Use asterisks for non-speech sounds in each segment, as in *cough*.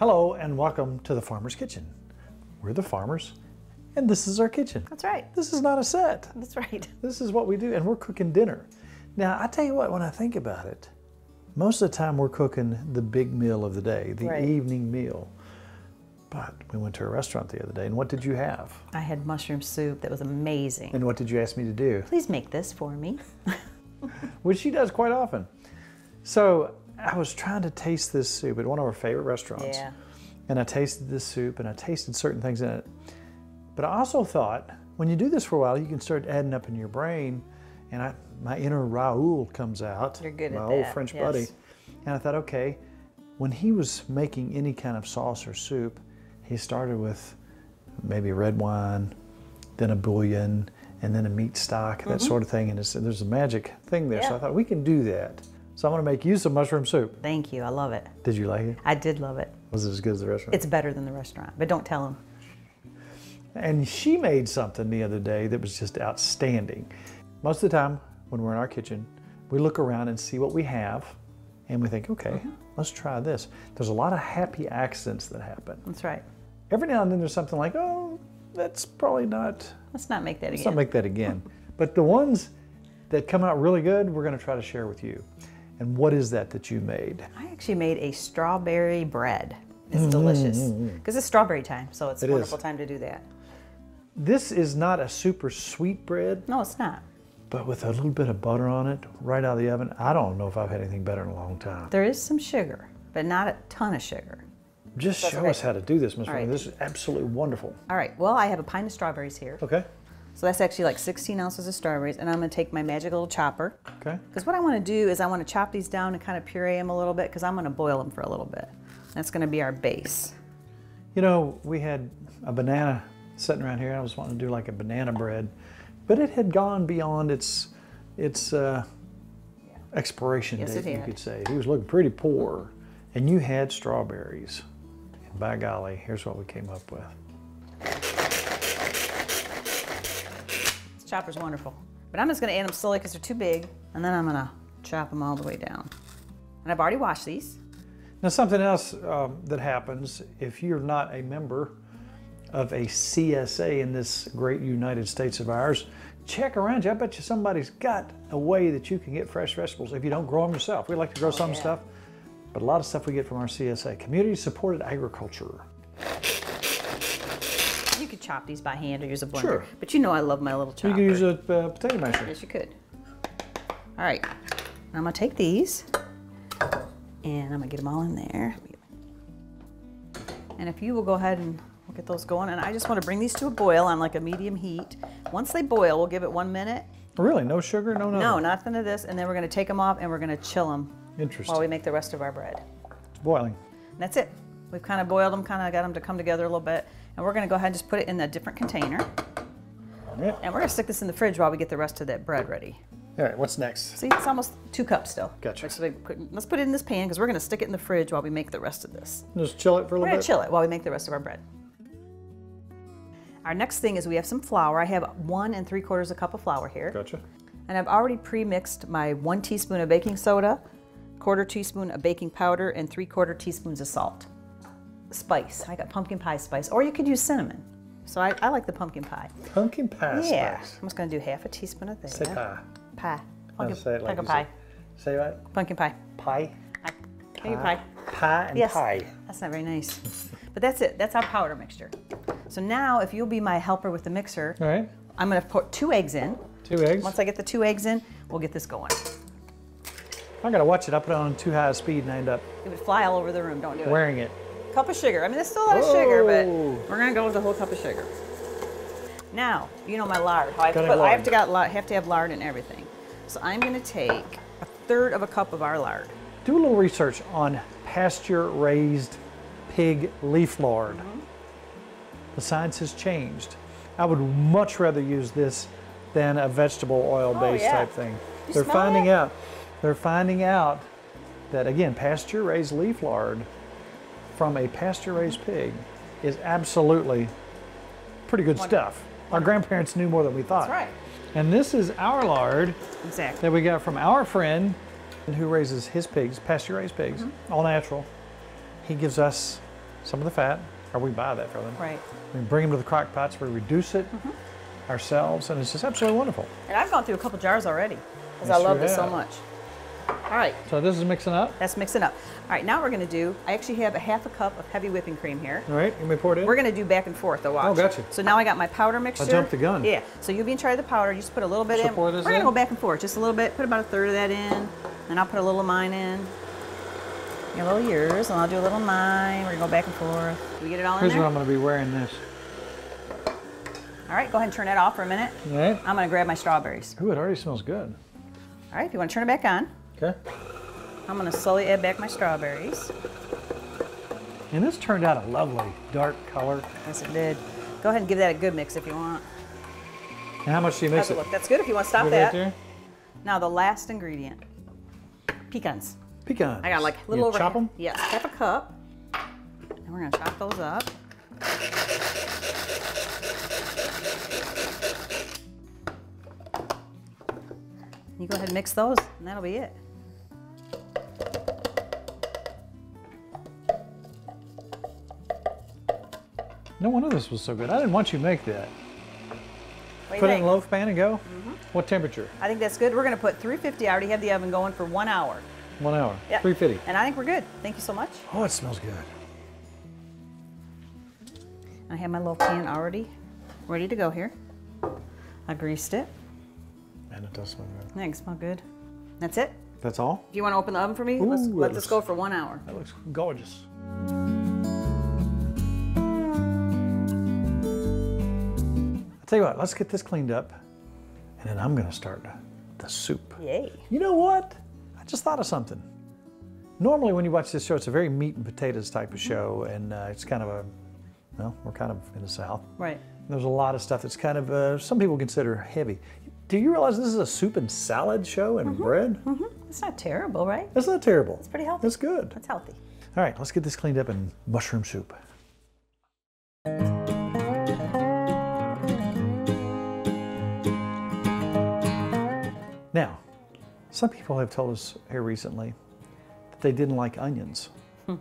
Hello and welcome to the Farmer's Kitchen. We're the farmers and this is our kitchen. That's right. This is not a set. That's right. *laughs* This is what we do and we're cooking dinner. Now, I tell you what, when I think about it, most of the time we're cooking the big meal of the day, the Right. evening meal. But we went to a restaurant the other day and what did you have? I had mushroom soup that was amazing. And what did you ask me to do? Please make this for me. *laughs* which she does quite often. So I was trying to taste this soup at one of our favorite restaurants. Yeah. And I tasted this soup and I tasted certain things in it. But I also thought when you do this for a while, you can start adding up in your brain. And I, my inner Raoul comes out, You're good my at old that, French yes. buddy. And I thought, okay, when he was making any kind of sauce or soup, he started with maybe red wine, then a bouillon, and then a meat stock, that sort of thing. And it's, there's a magic thing there. So Mm-hmm. I thought we can do that. So I'm to make you some mushroom soup. Thank you. I love it. Did you like it? I did love it. Was it as good as the restaurant? It's better than the restaurant, but don't tell them. And she made something the other day that was just outstanding. Most of the time, when we're in our kitchen, we look around and see what we have, and we think, okay, Mm-hmm. let's try this. There's a lot of happy accidents that happen. That's right. Every now and then, there's something like, oh, that's probably not. Let's not make that Let's again. not make that again. but the ones that come out really good, we're going to try to share with you. And what is that that you made? I actually made a strawberry bread. It's delicious because it's strawberry time, so it's Mm-hmm. It a is. wonderful time to do that. This is not a super sweet bread, No, it's not. but with a little bit of butter on it right out of the oven, I don't know if I've had anything better in a long time. There is some sugar, but not a ton of sugar. Just That's show okay. us how to do this, Miss right. This is absolutely wonderful. All right. Well, I have a pint of strawberries here. Okay. So that's actually like 16 ounces of strawberries, and I'm going to take my magic little chopper. Okay. Because what I want to do is I want to chop these down and kind of puree them a little bit because I'm going to boil them for a little bit. That's going to be our base. You know, we had a banana sitting around here. I was wanting to do like a banana bread, but it had gone beyond its its uh, expiration Yes, date, you could say. He was looking pretty poor, and you had strawberries. And by golly, here's what we came up with. Chopper's wonderful. But I'm just going to add them slowly because they're too big, and then I'm going to chop them all the way down. And I've already washed these. Now, something else um, that happens if you're not a member of a CSA in this great United States of ours, check around you. I bet you somebody's got a way that you can get fresh vegetables if you don't grow them yourself. We like to grow some yeah. stuff, but a lot of stuff we get from our CSA, community supported agriculture. Could chop these by hand or use a blender. Sure. But you know I love my little chopper. You can use a uh, potato masher. Yes, you could. All right. Now I'm going to take these, and I'm going to get them all in there. And if you will go ahead and we'll get those going. And I just want to bring these to a boil on like a medium heat. Once they boil, we'll give it one minute. Really, no sugar, no nothing. No, nothing of this. And then we're going to take them off and we're going to chill them Interesting. while we make the rest of our bread. It's boiling. And that's it. We've kind of boiled them, kind of got them to come together a little bit. And we're going to go ahead and just put it in a different container. And we're going to stick this in the fridge while we get the rest of that bread ready. All right, what's next? See, it's almost two cups still. Gotcha. Let's put, let's put it in this pan because we're going to stick it in the fridge while we make the rest of this. Just chill it for a little We're bit. to chill it while we make the rest of our bread. Our next thing is we have some flour. I have one and three quarters a cup of flour here. Gotcha. And I've already pre-mixed my one teaspoon of baking soda, quarter teaspoon of baking powder, and three quarter teaspoons of salt. Spice, I got pumpkin pie spice, or you could use cinnamon. So I, I like the pumpkin pie. Pumpkin pie yeah, spice. I'm just gonna do half a teaspoon of that. Say pie. Pie. Pumpkin, say it like pumpkin pie. said. Say what? Pumpkin pie. Pie. Pie. Pumpkin pie. Pie and Yes. pie. That's not very nice. But that's it. That's our powder mixture. So now, if you'll be my helper with the mixer, All right. I'm gonna put two eggs in. Two eggs. Once I get the two eggs in, we'll get this going. I gotta watch it. I put it on too high a speed and I end up It would fly all over the room. Don't do it. wearing it. Cup of sugar. I mean, there's still a lot of sugar, but we're gonna go with the whole cup of sugar. Now, you know my lard. How I, put, have I have to got lard, have to have lard in everything. So I'm gonna take a third of a cup of our lard. Do a little research on pasture raised pig leaf lard. Mm-hmm. The science has changed. I would much rather use this than a vegetable oil based Oh, yeah. type thing. You they're finding it? out they're finding out that again pasture raised leaf lard from a pasture raised pig is absolutely pretty good stuff. Our grandparents knew more than we thought. That's right. And this is our lard Exactly. that we got from our friend who raises his pigs, pasture raised pigs, Mm-hmm. all natural. He gives us some of the fat, or we buy that for them. Right. We bring them to the crock pots, we reduce it Mm-hmm. ourselves, and it's just absolutely wonderful. And I've gone through a couple jars already because You I love this so much. All right, So this is mixing up. That's mixing up. All right, now we're going to do, I actually have a half a cup of heavy whipping cream here. All right, let me pour it in. We're going to do back and forth, though, watch. Oh, gotcha. So now I got my powder mixture. I jumped the gun. Yeah, so you'll be in charge of the powder. You just put a little bit So in. pour this We're to go back and forth, just a little bit. Put about a third of that in, and I'll put a little of mine in. A little yours, and I'll do a little of mine. We're going to go back and forth. Do we get it all in Here's what I'm going to be wearing this. All right, go ahead and turn that off for a minute. All right. I'm going to grab my strawberries. Ooh, it already smells good. All right, if you want to turn it back on, Okay. I'm going to slowly add back my strawberries. And this turned out a lovely dark color. Yes, it did. Go ahead and give that a good mix if you want. And how much do you mix it look? That's good if you want to stop Right that. there? Now the last ingredient, pecans. Pecans. I got like a You little over chop them? Yes, half a cup. And we're gonna chop those up. You go ahead and mix those, and that'll be it. No wonder this was so good. I didn't want you to make that. What do you Put it in a loaf pan and go. Mm-hmm. What temperature? I think that's good. We're gonna put 350. I already have the oven going for one hour. One hour. Yep. 350. And I think we're good. Thank you so much. Oh, it smells good. I have my little pan already ready to go here. I greased it. And it does smell good. I think it smell good. That's it. That's all? If you want to open the oven for me, let's let this go for one hour. That looks gorgeous. Tell you what, let's get this cleaned up, and then I'm gonna start the soup. Yay. You know what? I just thought of something. Normally, when you watch this show, it's a very meat and potatoes type of show, and uh, it's kind of a, well, we're kind of in the South. Right. There's a lot of stuff that's kind of, uh, some people consider heavy. Do you realize this is a soup and salad show and bread? Mhm. It's not terrible, right? It's not terrible. It's pretty healthy. It's good. It's healthy. All right, let's get this cleaned up in mushroom soup. Now, some people have told us here recently that they didn't like onions. Hmm.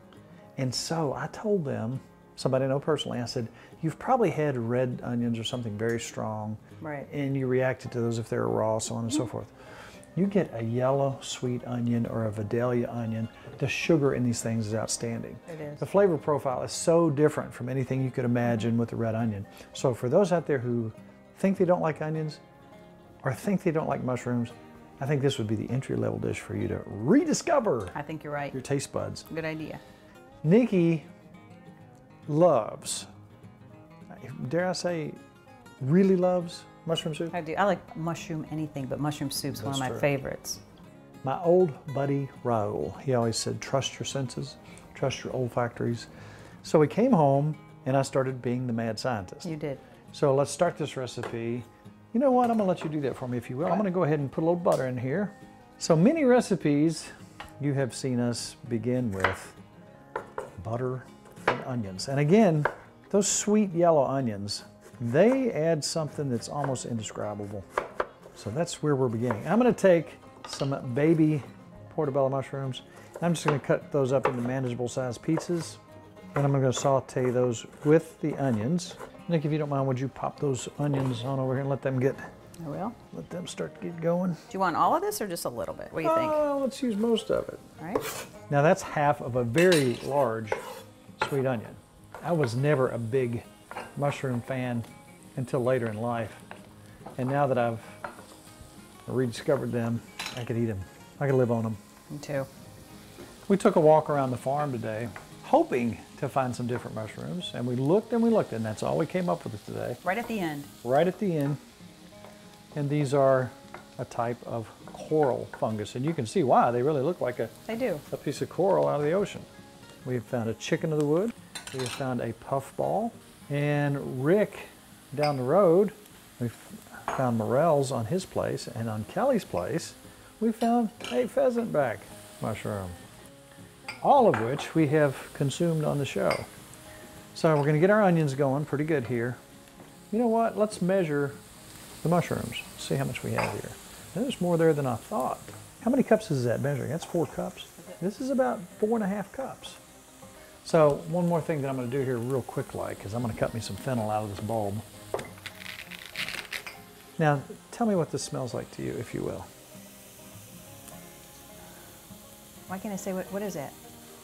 And so I told them, somebody I know personally, I said, You've probably had red onions or something very strong, Right. and you reacted to those if they were raw, so on and so hmm. forth. You get a yellow sweet onion or a Vidalia onion, the sugar in these things is outstanding. It is. The flavor profile is so different from anything you could imagine with the red onion. So for those out there who think they don't like onions or think they don't like mushrooms, I think this would be the entry level dish for you to rediscover I think you're right. your taste buds. Good idea. Nicki loves, dare I say, really loves mushroom soup. I do. I like mushroom anything, but mushroom soup's one of my true. favorites. My old buddy Raul, he always said, trust your senses, trust your olfactories. So we came home and I started being the mad scientist. You did. So let's start this recipe. You know what? I'm gonna let you do that for me if you will. I'm gonna go ahead and put a little butter in here. So many recipes you have seen us begin with butter and onions. And again, those sweet yellow onions, they add something that's almost indescribable. So that's where we're beginning. I'm gonna take some baby portobello mushrooms. I'm just gonna cut those up into manageable sized pieces. And I'm gonna saute those with the onions. Nick, if you don't mind, would you pop those onions on over here and let them get, I will. let them start to get going? Do you want all of this or just a little bit? What do you think? Oh, let's use most of it. All right. Now that's half of a very large sweet onion. I was never a big mushroom fan until later in life. And now that I've rediscovered them, I could eat them. I could live on them. Me too. We took a walk around the farm today, hoping to find some different mushrooms. And we looked and we looked, and that's all we came up with today, Right at the end. right at the end. And these are a type of coral fungus. And you can see why. They really look like a They do. a piece of coral out of the ocean. We've found a chicken of the wood. We have found a puffball. And Rick down the road, we found morels on his place. And on Kelly's place, we found a pheasant back mushroom. All of which we have consumed on the show. So we're going to get our onions going pretty good here. You know what? Let's measure the mushrooms. See how much we have here. There's more there than I thought. How many cups is that measuring? That's four cups. This is about four and a half cups. So one more thing that I'm going to do here real quick like is I'm going to cut me some fennel out of this bulb. Now tell me what this smells like to you, if you will. Why can't I say what, what is it?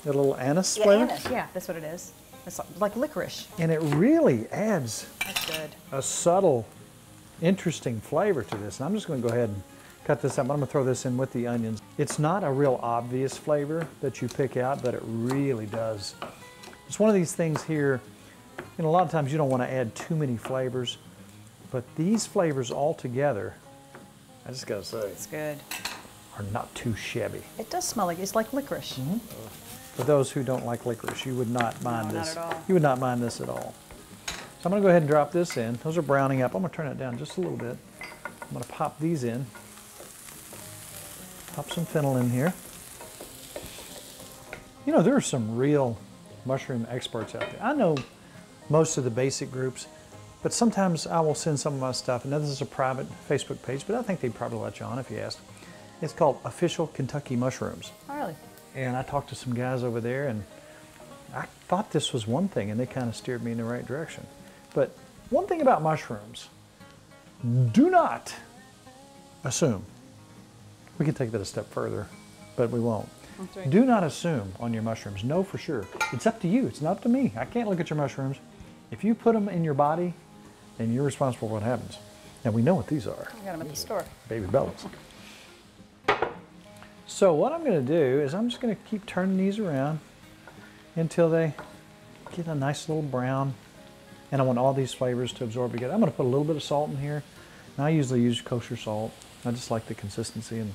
A little anise Yeah, flavor? anise. Yeah, that's what it is. It's like, licorice. And it really adds a subtle, interesting flavor to this. And I'm just going to go ahead and cut this up. I'm going to throw this in with the onions. It's not a real obvious flavor that you pick out, but it really does. It's one of these things here, you know, a lot of times you don't want to add too many flavors, but these flavors all together, I just got to say, It's good. Are not too shabby. It does smell like it's like licorice. Mm-hmm. For those who don't like licorice, you would not mind not this. all. You would not mind this at all. So I'm going to go ahead and drop this in. Those are browning up. I'm going to turn it down just a little bit. I'm going to pop these in. Pop some fennel in here. You know, there are some real mushroom experts out there. I know most of the basic groups, but sometimes I will send some of my stuff. And this is a private Facebook page, but I think they'd probably let you on if you asked. It's called Official Kentucky Mushrooms. Oh, really? And I talked to some guys over there, and I thought this was one thing, and they kind of steered me in the right direction. But one thing about mushrooms do not assume. We can take that a step further, but we won't. Right. Do not assume on your mushrooms. Know for sure. It's up to you. It's not up to me. I can't look at your mushrooms. If you put them in your body, then you're responsible for what happens. And we know what these are I got them at the store. baby bellas. So what I'm going to do is I'm just going to keep turning these around until they get a nice little brown. And I want all these flavors to absorb together. I'm going to put a little bit of salt in here. And I usually use kosher salt. I just like the consistency and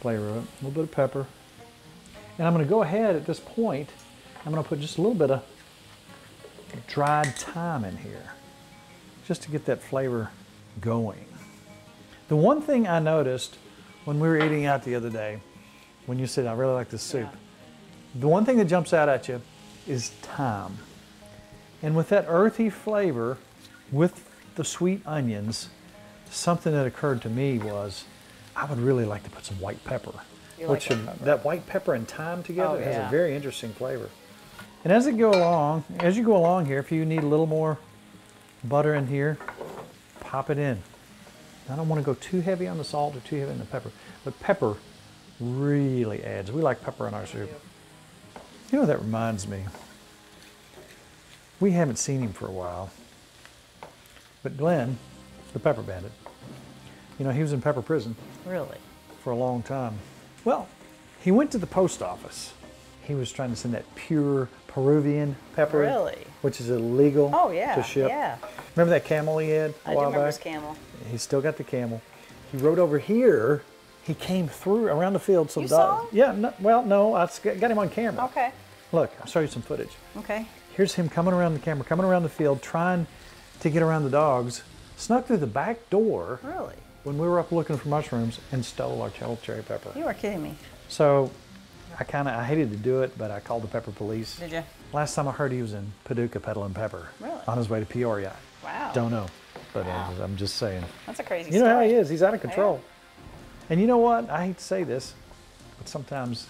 flavor of it. A little bit of pepper. And I'm going to go ahead at this point, I'm going to put just a little bit of dried thyme in here just to get that flavor going. The one thing I noticed when we were eating out the other day, when you said, I really like this soup, the one thing that jumps out at you is thyme. And with that earthy flavor, with the sweet onions, something that occurred to me was I would really like to put some white pepper. You like which would- pepper? that white pepper and thyme together Oh, has yeah. a very interesting flavor. And as it go along, as you go along here, if you need a little more butter in here, pop it in. I don't want to go too heavy on the salt or too heavy on the pepper, but pepper really adds. We like pepper in our soup. You know that reminds me? We haven't seen him for a while, but Glenn, the pepper bandit, you know, he was in pepper prison Really? for a long time. Well, he went to the post office. He was trying to send that pure Peruvian pepper, Really? which is illegal Oh, yeah. to ship. Yeah. Remember that camel he had a I do while remember back? his camel. He's still got the camel. He rode over here. He came through around the field. So You the saw him? Yeah. No, well, no, I got him on camera. Okay. Look, I'll show you some footage. Okay. Here's him coming around the camera, coming around the field, trying to get around the dogs. Snuck through the back door Really? when we were up looking for mushrooms and stole our cherry cherry pepper. You are kidding me. So I kind of I hated to do it, but I called the pepper police. Did you? Last time I heard he was in Paducah peddling pepper Really? on his way to Peoria. Wow. Don't know, but uh, Wow. I'm, I'm just saying. That's a crazy You know how he is. He's out of control. And you know what? I hate to say this, but sometimes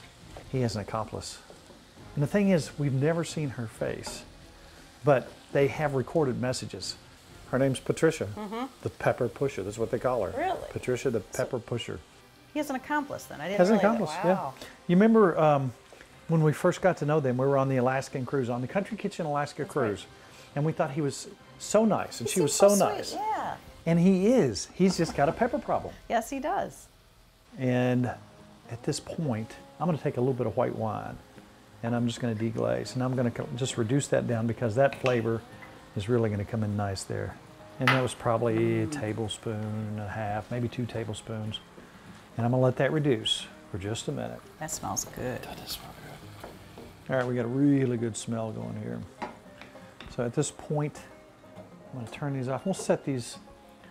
he has an accomplice. And the thing is, we've never seen her face, but they have recorded messages. Her name's Patricia, the pepper pusher. That's what they call her. Really? Patricia, the pepper pusher. He has an accomplice then. I didn't Has an accomplice. Wow. yeah. You remember um, when we first got to know them, we were on the Alaskan cruise, on the Country Kitchen Alaska right. cruise. And we thought he was so nice, and He she was so, sweet. nice. Yeah. And he is. He's just got a pepper problem. *laughs* Yes, he does. And at this point, I'm going to take a little bit of white wine and I'm just going to deglaze. And I'm going to just reduce that down because that flavor is really going to come in nice there. And that was probably a tablespoon and a half, maybe two tablespoons. And I'm going to let that reduce for just a minute. That smells good. That does smell good. All right, we got a really good smell going here. So at this point, I'm going to turn these off. We'll set these,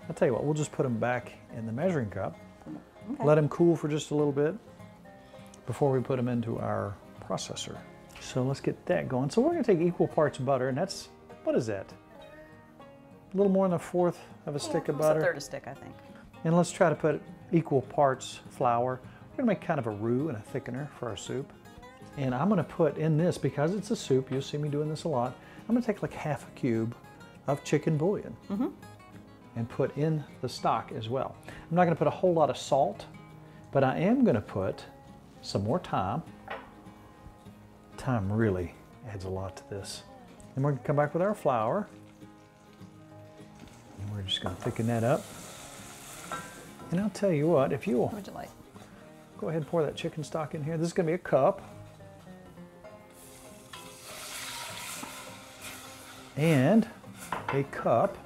I'll tell you what, we'll just put them back in the measuring cup. Let them cool for just a little bit before we put them into our processor. So let's get that going. So we're going to take equal parts butter, and that's, what is that? A little more than a fourth of a stick of butter. A third of a stick, I think. And let's try to put equal parts flour. We're gonna make kind of a roux and a thickener for our soup. And I'm gonna put in this, because it's a soup, you'll see me doing this a lot, I'm gonna take like half a cube of chicken bouillon mm-hmm. And put in the stock as well. I'm not gonna put a whole lot of salt, but I am gonna put some more thyme. Thyme really adds a lot to this. And we're gonna come back with our flour. And we're just gonna thicken that up. And I'll tell you what, if you'll would you like? go ahead and pour that chicken stock in here. This is gonna be a cup. And a cup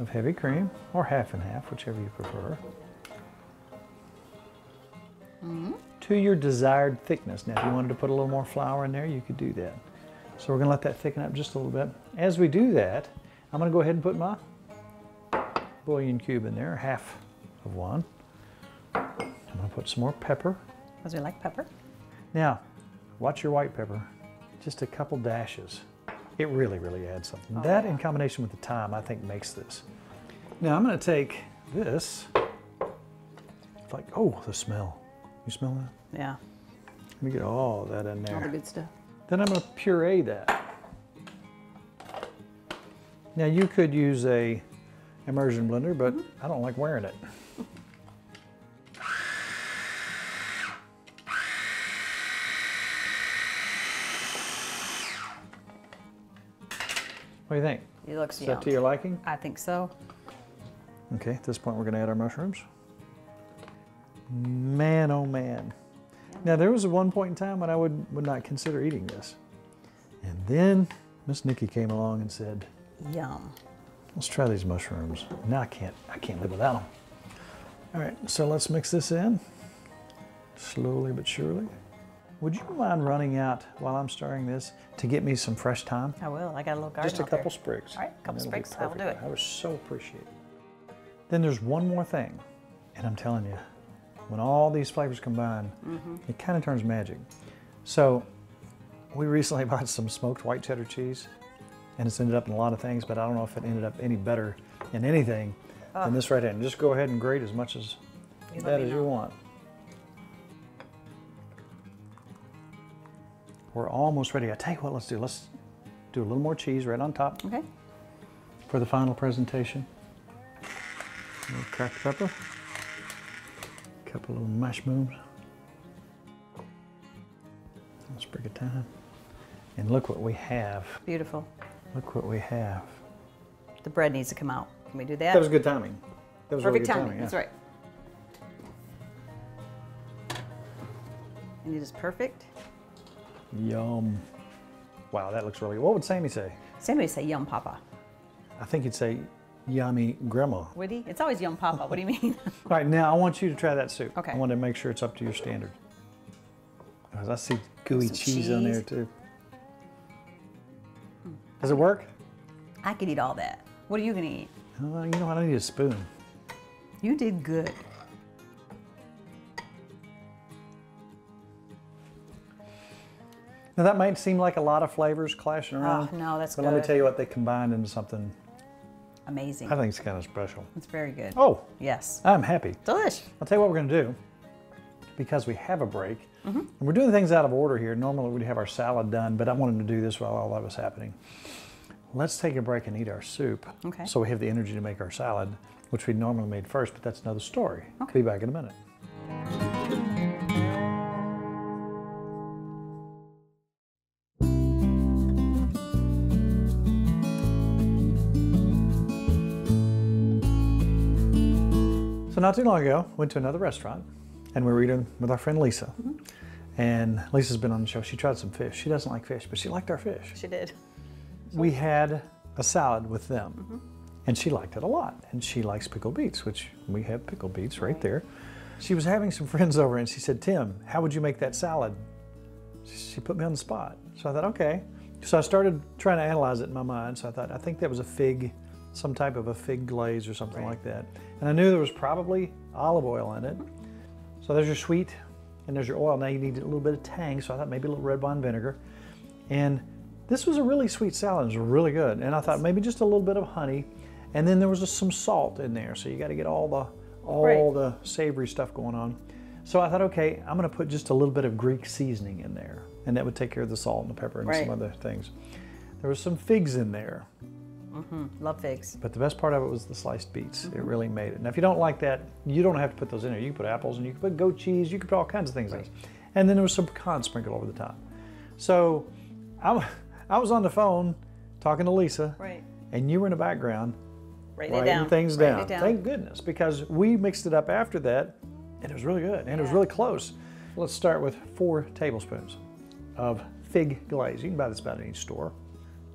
of heavy cream, or half and half, whichever you prefer. Mm-hmm. To your desired thickness. Now, if you wanted to put a little more flour in there, you could do that. So we're gonna let that thicken up just a little bit. As we do that, I'm gonna go ahead and put my bouillon cube in there, half of one. I'm gonna put some more pepper. Because we like pepper. Now, watch your white pepper. Just a couple dashes. It really, really adds something. Oh, that in combination with the thyme, I think makes this. Now I'm gonna take this. It's like, oh, the smell. You smell that? Yeah, Let me get all that in there. all the good stuff. Then I'm gonna puree that. Now you could use a immersion blender, but mm-hmm. I don't like wearing it. What do you think? It looks Is yum. that to your liking? I think so. Okay, at this point we're gonna add our mushrooms. Man, oh man. Now there was one point in time when I would, would not consider eating this. And then Miss Nicki came along and said, Yum. let's try these mushrooms. Now I can't, I can't live without them. All right, so let's mix this in, slowly but surely. Would you mind running out while I'm stirring this to get me some fresh thyme? I will. I got a little garden Just a out there. couple sprigs. All right, a couple and it'll be sprigs. I will do it. I would so appreciate it. Then there's one more thing, and I'm telling you, when all these flavors combine, Mm-hmm. it kind of turns magic. So, we recently *laughs* bought some smoked white cheddar cheese, and it's ended up in a lot of things, but I don't know if it ended up any better in anything than this right here. And just go ahead and grate as much as. You that as you want. We're almost ready. I tell you what, let's do. Let's do a little more cheese right on top Okay. for the final presentation. A little cracked pepper, a couple of mushrooms, a sprig of thyme, and look what we have. Beautiful. Look what we have. The bread needs to come out. Can we do that? That was good timing. That was really Perfect good timing. timing. yeah. That's right. And it is perfect. Yum. Wow, that looks really good. What would Sammy say? Sammy would say yum papa. I think he'd say yummy grandma. Would he? It's always yum papa. What do you mean? *laughs* All right, now I want you to try that soup. Okay. I want to make sure it's up to your standard. Because I see gooey Some cheese, on there cheese. too. Does it work? I could eat all that. What are you gonna eat? Uh, you know what? I need a spoon. You did good. Now that might seem like a lot of flavors clashing around. Oh, no, that's But let me tell you what, they combined into something Amazing. I think it's kind of special. It's very good. Oh, Yes. I'm happy. Delish. I'll tell you what we're going to do. Because we have a break, Mm-hmm. and we're doing things out of order here. Normally we'd have our salad done, but I wanted to do this while all that was happening. Let's take a break and eat our soup. Okay. So we have the energy to make our salad, which we normally made first, but that's another story. Okay. Be back in a minute. So not too long ago, went to another restaurant, and we were eating with our friend Lisa. Mm-hmm. And Lisa's been on the show. She tried some fish. She doesn't like fish, but she liked our fish. She did. We had a salad with them, Mm-hmm. and she liked it a lot. And she likes pickled beets, which we have pickled beets right there. She was having some *laughs* friends over, and she said, "Tim, how would you make that salad?" She put me on the spot. So I thought, okay. So I started trying to analyze it in my mind. So I thought, I think that was a fig, some type of a fig glaze or something like that. And I knew there was probably olive oil in it. Mm-hmm. So there's your sweet and there's your oil. Now you need a little bit of tang. So I thought maybe a little red wine vinegar. And this was a really sweet salad. It was really good. And I thought maybe just a little bit of honey. And then there was just some salt in there. So you got to get all the all Right. the savory stuff going on. So I thought, okay, I'm going to put just a little bit of Greek seasoning in there, and that would take care of the salt and the pepper and Right. some other things. There was some figs in there, Love figs. but the best part of it was the sliced beets. Mm-hmm. It really made it. Now, if you don't like that, you don't have to put those in there. You can put apples and you can put goat cheese. You can put all kinds of things in. And then there was some pecan sprinkled over the top. So I, *laughs* I was on the phone talking to Lisa, Right. and you were in the background Write writing down. things Write down. it down. Thank goodness, because we mixed it up after that, and it was really good, and it was really close. Let's start with four tablespoons of fig glaze. You can buy this about any store.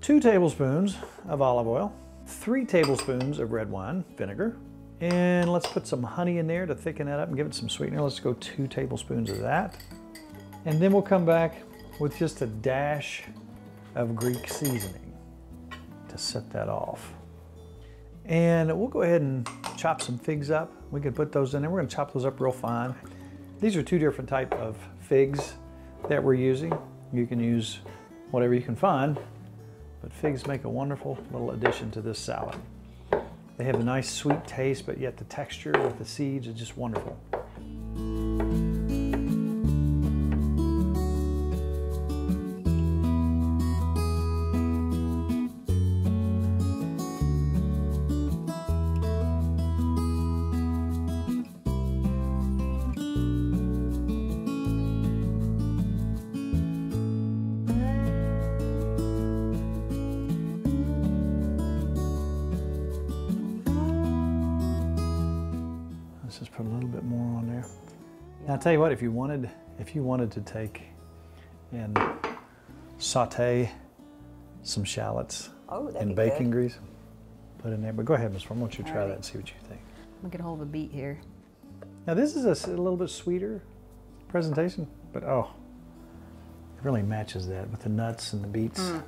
Two tablespoons of olive oil, three tablespoons of red wine vinegar, and let's put some honey in there to thicken that up and give it some sweetener. Let's go two tablespoons of that. And then we'll come back with just a dash of Greek seasoning to set that off. And we'll go ahead and chop some figs up. We can put those in there. We're gonna chop those up real fine. These are two different type of figs that we're using. You can use whatever you can find, but figs make a wonderful little addition to this salad. They have a nice sweet taste, but yet the texture with the seeds is just wonderful. Tell you what, if you wanted, if you wanted to take and saute some shallots Oh, in good. grease, put in there. But go ahead, Miss Farm, why don't you try right. that and see what you think. Me get hold of a beet here. Now, this is a little bit sweeter presentation, but oh, it really matches that with the nuts and the beets. Mm.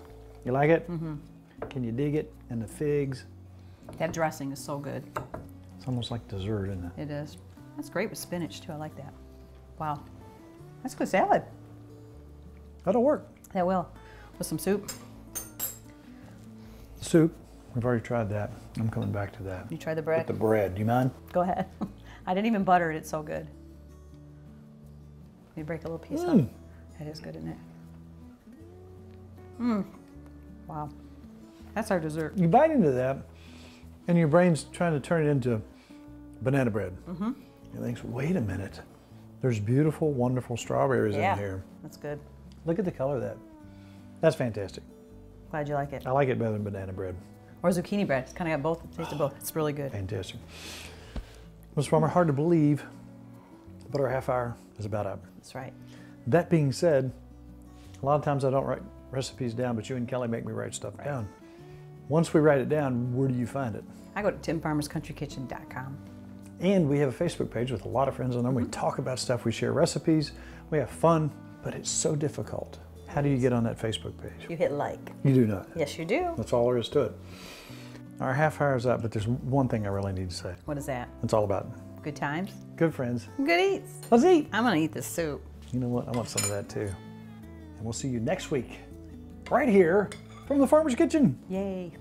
You like it? Mm-hmm. Can you dig it? And the figs. That dressing is so good. It's almost like dessert, isn't it? It is. That's great with spinach too. I like that. Wow. That's good salad. That'll work. That will. With some soup. Soup. We've already tried that. I'm coming back to that. You try the With bread? the bread. Do you mind? Go ahead. *laughs* I didn't even butter it. It's so good. Let me break a little piece Mm. up. That is good, isn't it? Mmm. Wow. That's our dessert. You bite into that, and your brain's trying to turn it into banana bread. Mm-hmm. It thinks, wait a minute. There's beautiful, wonderful strawberries yeah. in here. That's good. Look at the color of that. That's fantastic. Glad you like it. I like it better than banana bread. Or zucchini bread. It's kind of got both. Taste of both. It's really good. Fantastic. Ms. Farmer, hard to believe, but our half hour is about up. That's right. That being said, a lot of times I don't write recipes down, but you and Kelly make me write stuff down. Once we write it down, where do you find it? I go to timfarmerscountrykitchen.com. And we have a Facebook page with a lot of friends on there. We mm-hmm. talk about stuff, we share recipes, we have fun, but it's so difficult. How do you get on that Facebook page? You hit like. You do not. Yes, you do. That's all there is to it. Our half hour is up, but there's one thing I really need to say. What is that? It's all about Good times? good friends. Good eats. Let's eat. I'm going to eat this soup. You know what? I want some of that too. And we'll see you next week, right here from the Farmer's Kitchen. Yay.